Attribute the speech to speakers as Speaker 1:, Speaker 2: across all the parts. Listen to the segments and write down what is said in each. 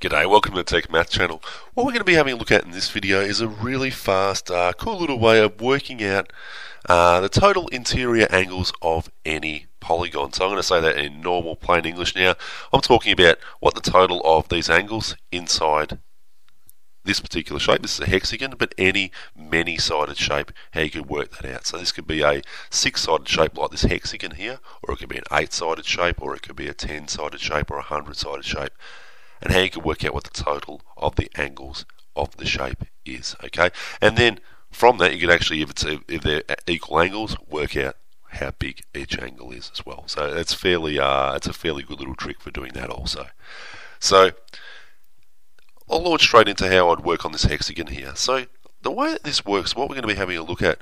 Speaker 1: G'day, welcome to the tecmath channel. What we're going to be having a look at in this video is a really fast, uh, cool little way of working out uh, the total interior angles of any polygon. So I'm going to say that in normal plain English now. I'm talking about what the total of these angles inside this particular shape, this is a hexagon, but any many-sided shape, how you could work that out. So this could be a six-sided shape like this hexagon here, or it could be an eight-sided shape, or it could be a ten-sided shape, or a hundred-sided shape and how you can work out what the total of the angles of the shape is. Okay, and then from that you can actually, if it's if they're equal angles, work out how big each angle is as well. So it's fairly uh, it's a fairly good little trick for doing that also. So I'll launch straight into how I'd work on this hexagon here. So the way that this works, what we're going to be having a look at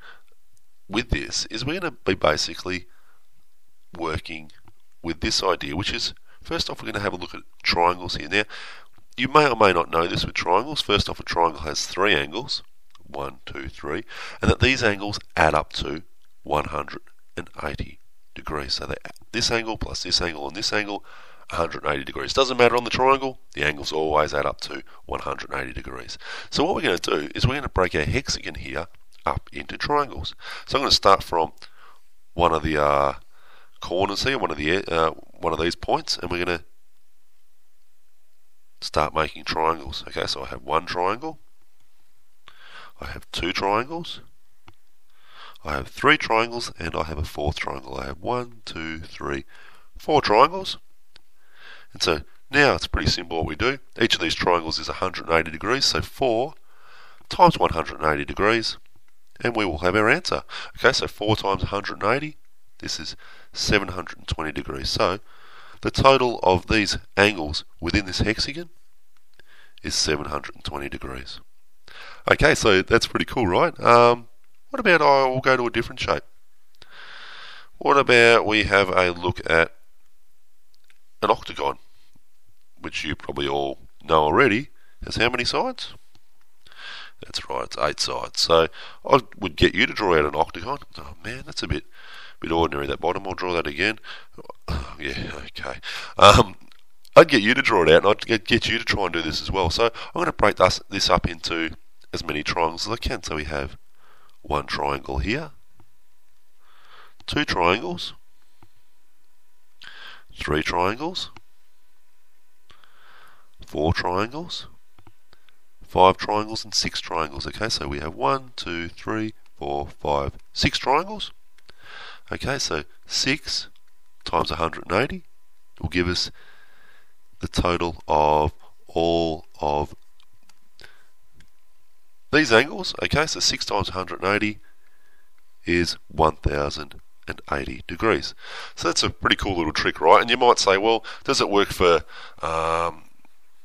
Speaker 1: with this is we're going to be basically working with this idea, which is First off, we're going to have a look at triangles here. Now, you may or may not know this with triangles. First off, a triangle has three angles, one, two, three, and that these angles add up to 180 degrees. So they, this angle plus this angle and this angle, 180 degrees. Doesn't matter on the triangle, the angles always add up to 180 degrees. So what we're going to do is we're going to break our hexagon here up into triangles. So I'm going to start from one of the uh, corners here, one of the uh, one of these points, and we're going to start making triangles. Okay, so I have one triangle, I have two triangles, I have three triangles, and I have a fourth triangle. I have one, two, three, four triangles. And so now it's pretty simple what we do. Each of these triangles is 180 degrees, so 4 times 180 degrees, and we will have our answer. Okay, so 4 times 180 this is 720 degrees. So the total of these angles within this hexagon is 720 degrees. Okay, so that's pretty cool, right? Um, what about I will go to a different shape? What about we have a look at an octagon, which you probably all know already, has how many sides? That's right, it's eight sides. So I would get you to draw out an octagon. Oh man, that's a bit bit ordinary that bottom. I'll draw that again. yeah, okay. Um, I'd get you to draw it out, and I'd get you to try and do this as well. So I'm going to break this, this up into as many triangles as I can. So we have one triangle here, two triangles, three triangles, four triangles, five triangles, and six triangles. Okay, so we have one, two, three, four, five, six triangles. Okay, so 6 times 180 will give us the total of all of these angles. Okay, so 6 times 180 is 1080 degrees. So that's a pretty cool little trick, right? And you might say, well, does it work for um,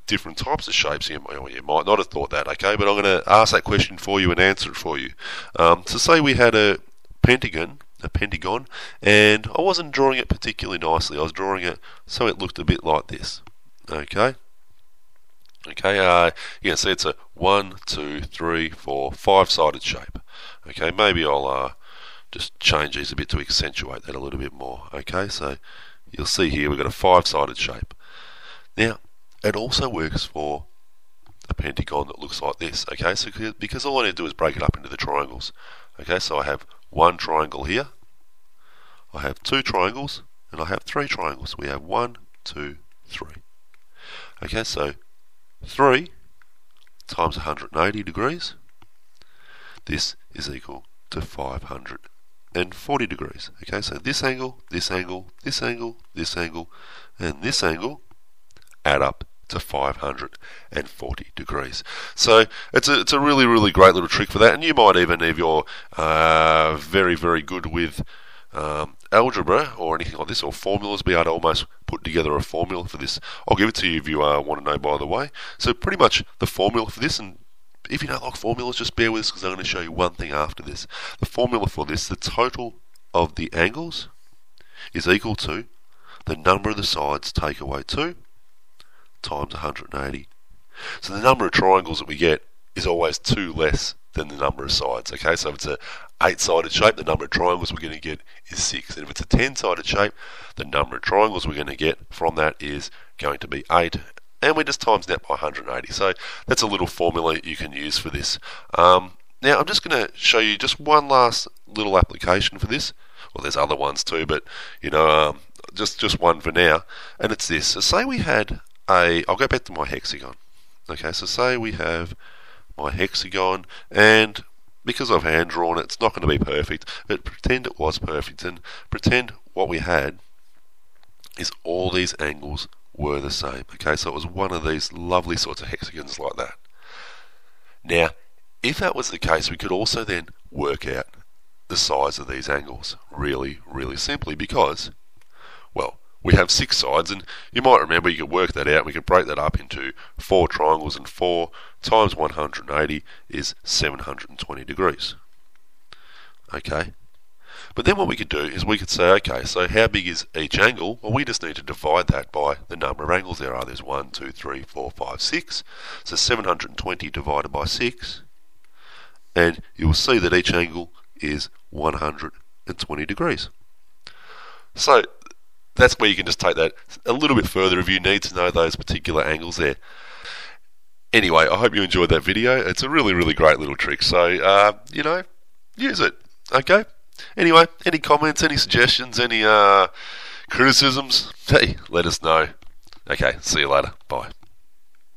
Speaker 1: different types of shapes? You you might not have thought that, okay? But I'm going to ask that question for you and answer it for you. Um, so say we had a pentagon a pentagon, and I wasn't drawing it particularly nicely. I was drawing it so it looked a bit like this. Okay. Okay, uh, you can see it's a one, two, three, four, five-sided shape. Okay, maybe I'll uh, just change these a bit to accentuate that a little bit more. Okay, so you'll see here we've got a five-sided shape. Now, it also works for a pentagon that looks like this. Okay, so because all I need to do is break it up into the triangles. Okay, so I have one triangle here, I have two triangles, and I have three triangles. We have one, two, three. Okay, so 3 times 180 degrees, this is equal to 540 degrees. Okay, so this angle, this angle, this angle, this angle, and this angle add up to 540 degrees. So it's a, it's a really, really great little trick for that. And you might even, if you're uh, very, very good with um, algebra or anything like this, or formulas, be able to almost put together a formula for this. I'll give it to you if you uh, want to know, by the way. So pretty much the formula for this, and if you don't like formulas, just bear with us because I'm going to show you one thing after this. The formula for this, the total of the angles is equal to the number of the sides take away 2 times 180. So the number of triangles that we get is always 2 less than the number of sides. Okay, so if it's a eight-sided shape, the number of triangles we're going to get is six. And if it's a ten-sided shape, the number of triangles we're going to get from that is going to be eight. and we just times that by 180. So that's a little formula you can use for this. Um, now I'm just going to show you just one last little application for this. Well, there's other ones too, but you know, um, just just one for now, and it's this. So say we had a. I'll go back to my hexagon. Okay, so say we have my hexagon, and because I've hand drawn it, it's not going to be perfect, but pretend it was perfect, and pretend what we had is all these angles were the same. Okay, so it was one of these lovely sorts of hexagons like that. Now, if that was the case, we could also then work out the size of these angles really, really simply because, we have six sides, and you might remember you could work that out. We could break that up into four triangles, and 4 times 180 is 720 degrees. Okay, but then what we could do is we could say, okay, so how big is each angle? Well, we just need to divide that by the number of angles there are. There's 1, 2, 3, 4, 5, 6. So 720 divided by 6. And you will see that each angle is 120 degrees. So that's where you can just take that a little bit further if you need to know those particular angles there. Anyway, I hope you enjoyed that video. It's a really, really great little trick. So, uh, you know, use it. Okay? Anyway, any comments, any suggestions, any uh, criticisms? Hey, let us know. Okay, see you later. Bye.